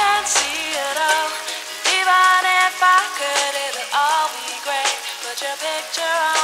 can't see it all. Even if I could, it'd all be. Put your picture on.